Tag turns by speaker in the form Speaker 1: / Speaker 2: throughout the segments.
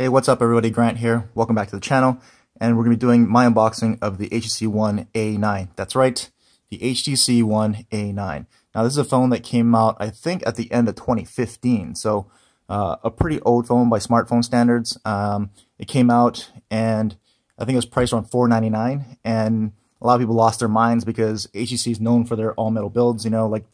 Speaker 1: Hey, what's up everybody? Grant here. Welcome back to the channel. And we're going to be doing my unboxing of the HTC One A9. That's right, the HTC One A9. Now this is a phone that came out, I think, at the end of 2015. So uh, a pretty old phone by smartphone standards. Um, it came out and I think it was priced around 499. And a lot of people lost their minds because HTC is known for their all-metal builds, you know, like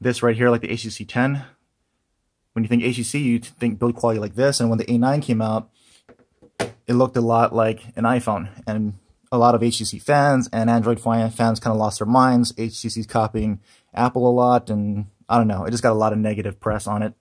Speaker 1: this right here, like the HTC 10 when you think HTC, you think build quality like this. And when the A9 came out, it looked a lot like an iPhone. And a lot of HTC fans and Android fans kind of lost their minds. HTC's copying Apple a lot, and I don't know. It just got a lot of negative press on it.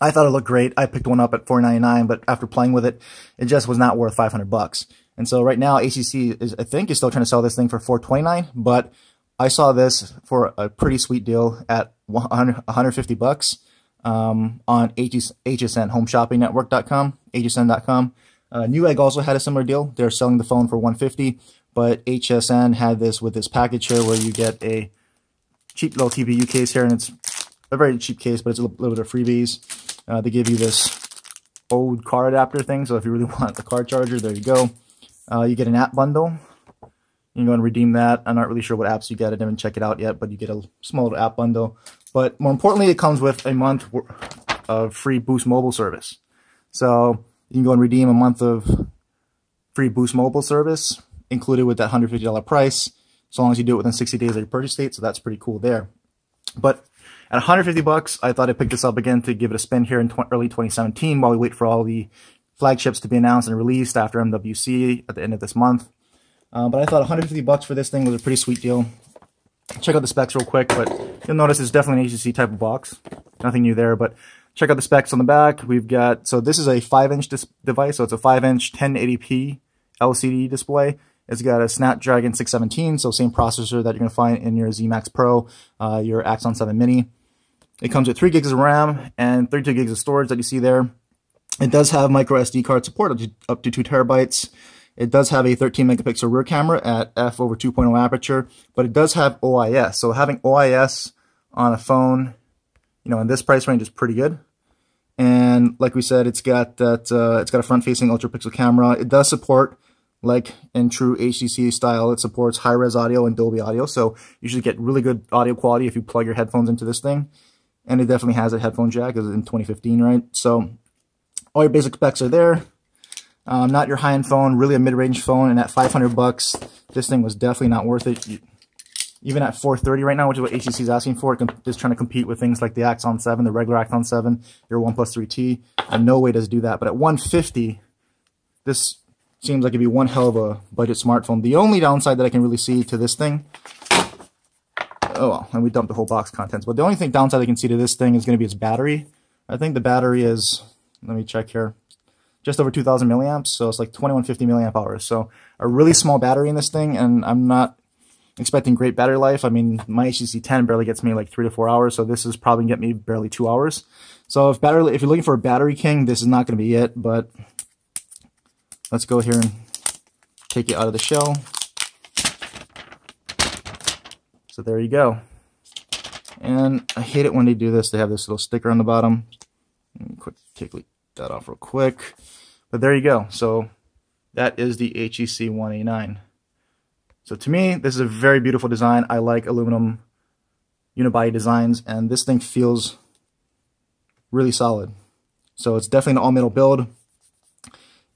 Speaker 1: I thought it looked great. I picked one up at 499, but after playing with it, it just was not worth 500 bucks. And so right now, HTC is, I think, is still trying to sell this thing for 429, but I saw this for a pretty sweet deal at 100, 150 bucks um, on HS, HSN, homeshoppingnetwork.com, hsn.com. Uh, Newegg also had a similar deal. They're selling the phone for 150 but HSN had this with this package here where you get a cheap little TPU case here, and it's a very cheap case, but it's a little bit of freebies. Uh, they give you this old car adapter thing, so if you really want the car charger, there you go. Uh, you get an app bundle. You can go and redeem that. I'm not really sure what apps you get. I didn't check it out yet, but you get a small little app bundle. But more importantly, it comes with a month of uh, free Boost Mobile service. So you can go and redeem a month of free Boost Mobile service included with that $150 price, so long as you do it within 60 days of your purchase date. So that's pretty cool there. But at 150 bucks, I thought I'd pick this up again to give it a spin here in early 2017 while we wait for all the flagships to be announced and released after MWC at the end of this month. Uh, but I thought 150 bucks for this thing was a pretty sweet deal check out the specs real quick, but you'll notice it's definitely an HTC type of box. Nothing new there, but check out the specs on the back. We've got, so this is a 5-inch device, so it's a 5-inch 1080p LCD display. It's got a Snapdragon 617, so same processor that you're going to find in your Z Max Pro, uh, your Axon 7 Mini. It comes with 3 gigs of RAM and 32 gigs of storage that you see there. It does have micro SD card support up to, up to 2 terabytes. It does have a 13 megapixel rear camera at f over 2.0 aperture, but it does have OIS. So having OIS on a phone, you know, in this price range is pretty good. And like we said, it's got that uh, it's got a front-facing ultra pixel camera. It does support, like in true HTC style, it supports high-res audio and Dolby audio. So you should get really good audio quality if you plug your headphones into this thing. And it definitely has a headphone jack, because in 2015, right? So all your basic specs are there. Um, not your high-end phone, really a mid-range phone, and at 500 bucks, this thing was definitely not worth it. You, even at 430 right now, which is what HTC is asking for, is trying to compete with things like the Axon 7, the regular Axon 7, your OnePlus 3T, and no way does do that. But at 150, this seems like it'd be one hell of a budget smartphone. The only downside that I can really see to this thing, oh well, and we dumped the whole box contents, but the only thing downside I can see to this thing is going to be its battery. I think the battery is, let me check here, just over 2000 milliamps, so it's like 2150 milliamp hours. So a really small battery in this thing, and I'm not expecting great battery life. I mean, my HTC 10 barely gets me like three to four hours, so this is probably get me barely two hours. So if battery, if you're looking for a battery king, this is not gonna be it. But let's go here and take it out of the shell. So there you go. And I hate it when they do this. They have this little sticker on the bottom. Quick, take that off real quick. But there you go. So that is the One A9. So to me, this is a very beautiful design. I like aluminum unibody designs, and this thing feels really solid. So it's definitely an all-metal build.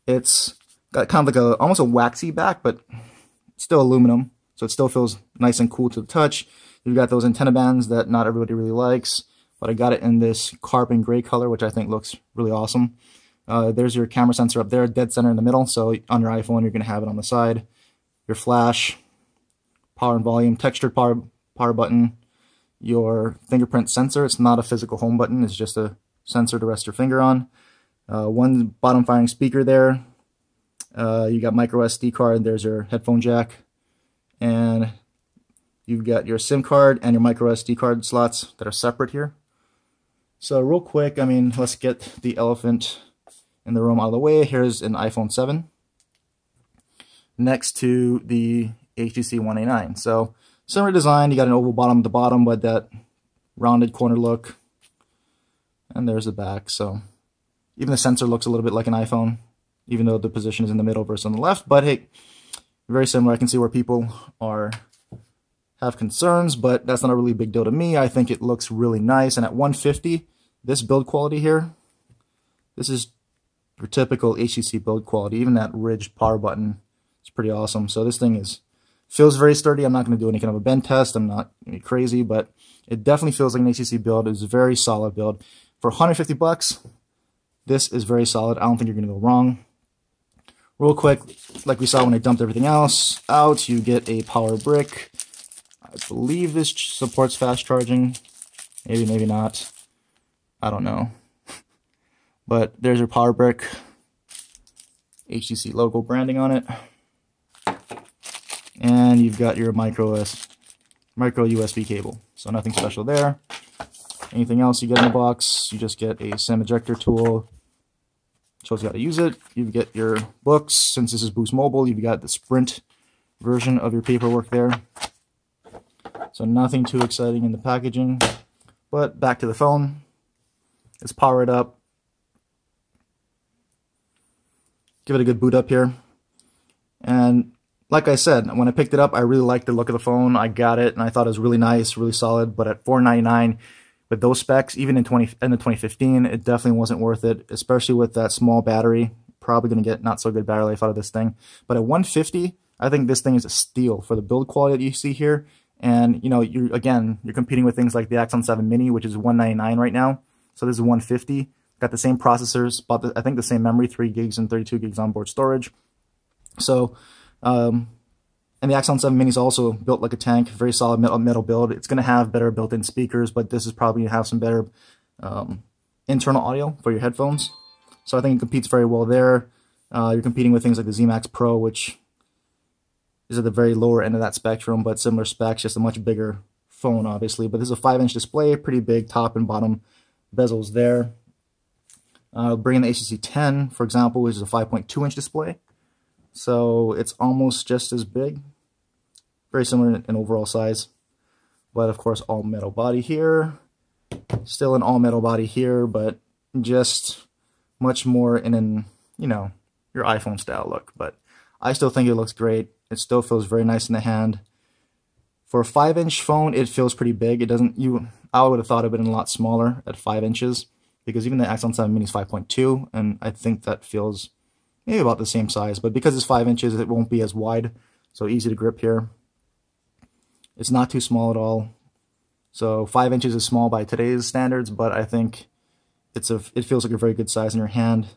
Speaker 1: It's got kind of like a almost a waxy back, but still aluminum. So it still feels nice and cool to the touch. You've got those antenna bands that not everybody really likes, but I got it in this carbon gray color, which I think looks really awesome. Uh, there's your camera sensor up there, dead center in the middle. So on your iPhone, you're going to have it on the side. Your flash, power and volume, textured power, power button, your fingerprint sensor. It's not a physical home button. It's just a sensor to rest your finger on. Uh, one bottom firing speaker there. Uh, you got micro SD card. There's your headphone jack. And you've got your SIM card and your micro SD card slots that are separate here. So real quick, I mean, let's get the elephant in the room out of the way. Here's an iPhone 7 next to the HTC One A9. So similar design, you got an oval bottom at the bottom, but that rounded corner look. And there's the back. So Even the sensor looks a little bit like an iPhone, even though the position is in the middle versus on the left. But hey, very similar. I can see where people are have concerns, but that's not a really big deal to me. I think it looks really nice. And at 150, this build quality here, this is typical HTC build quality. Even that ridged power button is pretty awesome. So this thing is feels very sturdy. I'm not going to do any kind of a bend test. I'm not crazy, but it definitely feels like an HTC build. It's a very solid build. For 150 bucks, this is very solid. I don't think you're going to go wrong. Real quick, like we saw when I dumped everything else out, you get a power brick. I believe this supports fast charging. Maybe, maybe not. I don't know. But there's your power brick. HTC logo branding on it. And you've got your micro, micro USB cable. So nothing special there. Anything else you get in the box, you just get a SIM ejector tool. Shows you how to use it. You get your books. Since this is Boost Mobile, you've got the Sprint version of your paperwork there. So nothing too exciting in the packaging. But back to the phone. Let's power it up. Give it a good boot up here. And like I said, when I picked it up, I really liked the look of the phone. I got it, and I thought it was really nice, really solid. But at 499, with those specs, even in 20 in the 2015, it definitely wasn't worth it, especially with that small battery. Probably going to get not so good battery life out of this thing. But at 150, I think this thing is a steal for the build quality that you see here. And, you know, you're again, you're competing with things like the Axon 7 Mini, which is 199 right now. So this is 150. Got the same processors, but I think the same memory, 3 gigs and 32 gigs onboard storage. So, um, and the Axon 7 Mini is also built like a tank, very solid metal, metal build. It's going to have better built-in speakers, but this is probably going to have some better um, internal audio for your headphones. So I think it competes very well there. Uh, you're competing with things like the ZMAX Pro, which is at the very lower end of that spectrum, but similar specs, just a much bigger phone, obviously. But this is a 5-inch display, pretty big top and bottom bezels there. Uh, bring in the HTC 10, for example, which is a 5.2-inch display. So it's almost just as big. Very similar in overall size. But of course, all metal body here. Still an all metal body here, but just much more in an, you know, your iPhone style look. But I still think it looks great. It still feels very nice in the hand. For a 5-inch phone, it feels pretty big. It doesn't, you, I would have thought of it been a lot smaller at 5 inches because even the Axon 7 Mini is 5.2, and I think that feels maybe about the same size. But because it's 5 inches, it won't be as wide, so easy to grip here. It's not too small at all. So 5 inches is small by today's standards, but I think it's a it feels like a very good size in your hand.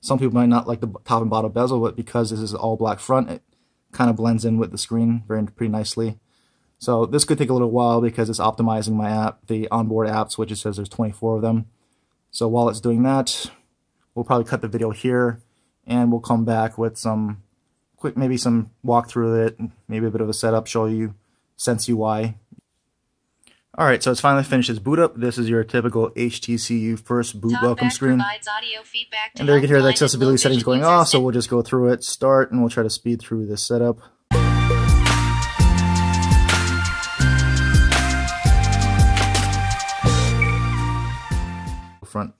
Speaker 1: Some people might not like the top and bottom bezel, but because this is all black front, it kind of blends in with the screen very pretty nicely. So this could take a little while because it's optimizing my app, the onboard apps, which it says there's 24 of them. So while it's doing that, we'll probably cut the video here and we'll come back with some quick, maybe some walkthrough of it, maybe a bit of a setup, show you Sense UI. Alright, so it's finally finished its boot up. This is your typical HTCU first boot welcome screen. And there you can hear the accessibility settings going off, so we'll just go through it, start, and we'll try to speed through this setup.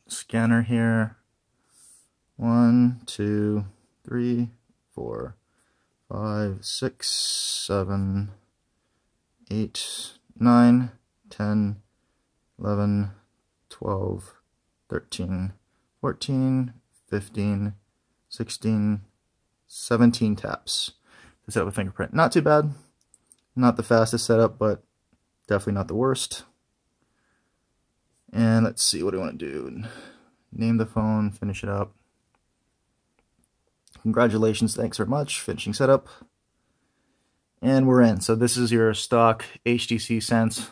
Speaker 1: Scanner here. One, two, three, four, five, six, seven, eight, nine, ten, eleven, twelve, thirteen, fourteen, fifteen, sixteen, seventeen taps to set up a fingerprint. Not too bad. Not the fastest setup, but definitely not the worst. And let's see, what do I want to do? Name the phone, finish it up. Congratulations, thanks very much. Finishing setup. And we're in. So this is your stock HTC Sense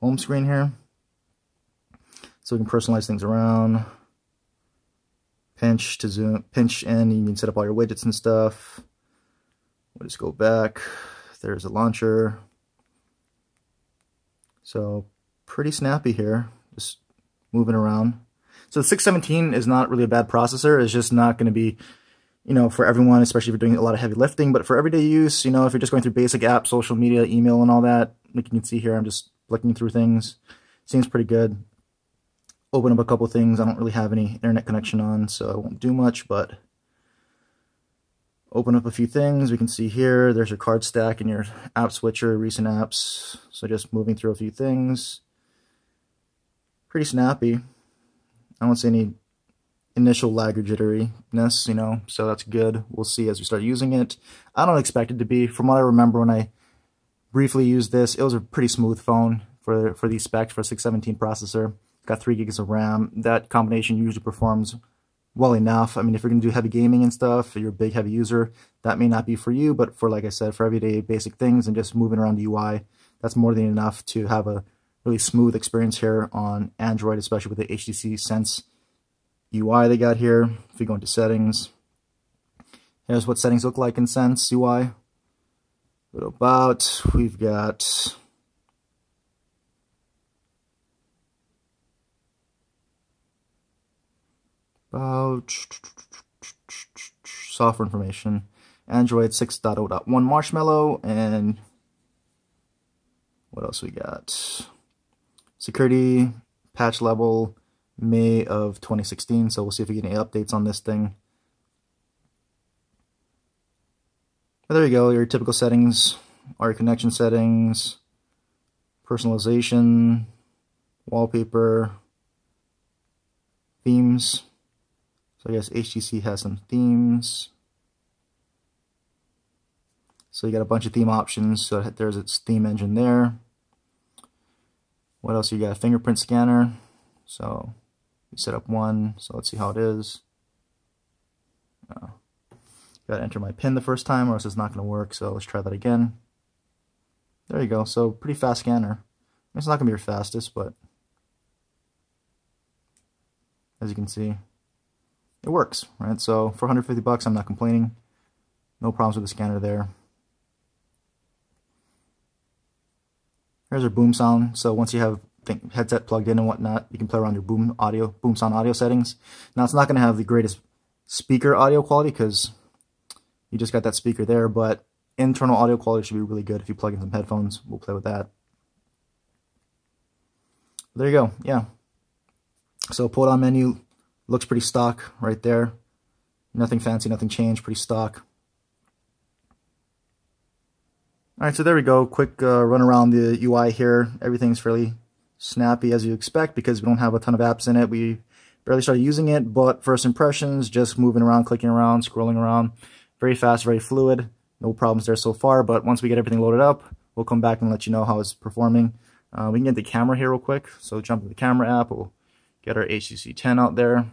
Speaker 1: home screen here. So we can personalize things around. Pinch to zoom, pinch in, you can set up all your widgets and stuff. We'll just go back. There's a launcher. So pretty snappy here, just moving around. So the 617 is not really a bad processor. It's just not going to be you know, for everyone, especially if you're doing a lot of heavy lifting. But for everyday use, you know, if you're just going through basic apps, social media, email, and all that, like you can see here, I'm just flicking through things. Seems pretty good. open up a couple things. I don't really have any internet connection on, so I won't do much, but open up a few things. We can see here, there's your card stack and your app switcher, recent apps. So just moving through a few things. Pretty snappy. I don't see any initial lag or jitteriness, you know, so that's good. We'll see as we start using it. I don't expect it to be. From what I remember when I briefly used this, it was a pretty smooth phone for, for these specs for a 617 processor. Got 3 gigs of RAM. That combination usually performs well enough. I mean, if you're going to do heavy gaming and stuff, you're a big heavy user, that may not be for you, but for, like I said, for everyday basic things and just moving around the UI, that's more than enough to have a really smooth experience here on Android, especially with the HTC Sense UI they got here. If you go into settings, here's what settings look like in Sense UI. about, we've got about software information, Android 6.0.1 Marshmallow, and what else we got? Security patch level May of 2016, so we'll see if we get any updates on this thing. But there you go, your typical settings are your connection settings, personalization, wallpaper, themes. So I guess HTC has some themes. So you got a bunch of theme options. So there's its theme engine there. What else? You got a fingerprint scanner. So we set up one. So let's see how it is. Uh, got to enter my PIN the first time or else it's not going to work. So let's try that again. There you go. So pretty fast scanner. It's not going to be your fastest, but as you can see, it works, right? So for 150 bucks, I'm not complaining. No problems with the scanner there. Here's our BoomSound. So once you have headset plugged in and whatnot, you can play around your boom audio, BoomSound audio settings. Now it's not going to have the greatest speaker audio quality because you just got that speaker there, but internal audio quality should be really good if you plug in some headphones. We'll play with that. There you go. Yeah. So pull down menu, Looks pretty stock right there. Nothing fancy, nothing changed, pretty stock. Alright, so there we go. Quick uh, run around the UI here. Everything's fairly snappy as you expect because we don't have a ton of apps in it. We barely started using it, but first impressions, just moving around, clicking around, scrolling around. Very fast, very fluid. No problems there so far, but once we get everything loaded up, we'll come back and let you know how it's performing. Uh, we can get the camera here real quick. So jump to the camera app. We'll Get our HTC 10 out there.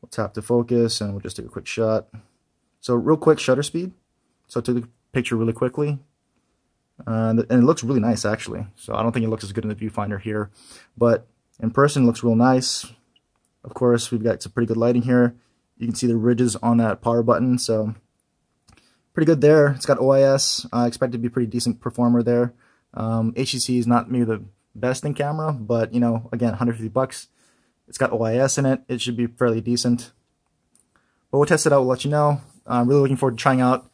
Speaker 1: We'll tap to focus and we'll just take a quick shot. So real quick shutter speed. So to the picture really quickly. Uh, and it looks really nice actually. So I don't think it looks as good in the viewfinder here. But in person looks real nice. Of course, we've got some pretty good lighting here. You can see the ridges on that power button. So pretty good there. It's got OIS. I expect it to be pretty decent performer there. Um, HTC is not maybe the best in camera, but you know, again, 150 bucks. It's got OIS in it. It should be fairly decent. But we'll test it out. We'll let you know. I'm really looking forward to trying out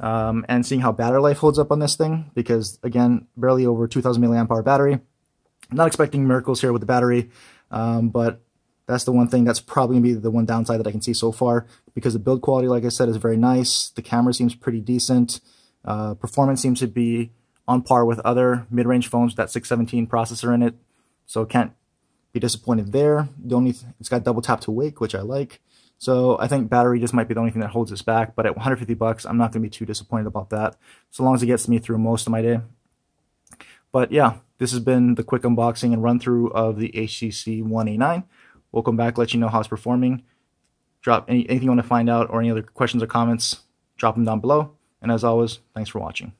Speaker 1: um, and seeing how battery life holds up on this thing because again, barely over 2,000 milliamp hour battery. I'm not expecting miracles here with the battery, um, but that's the one thing that's probably gonna be the one downside that I can see so far because the build quality, like I said, is very nice. The camera seems pretty decent. Uh, performance seems to be on par with other mid-range phones with that 617 processor in it. So can't be disappointed there. The only it's got double tap to wake, which I like. So I think battery just might be the only thing that holds us back. But at 150 bucks, I'm not going to be too disappointed about that, so long as it gets me through most of my day. But yeah, this has been the quick unboxing and run through of the HTC One A9. We'll come back, let you know how it's performing. Drop any, anything you want to find out or any other questions or comments, drop them down below. And as always, thanks for watching.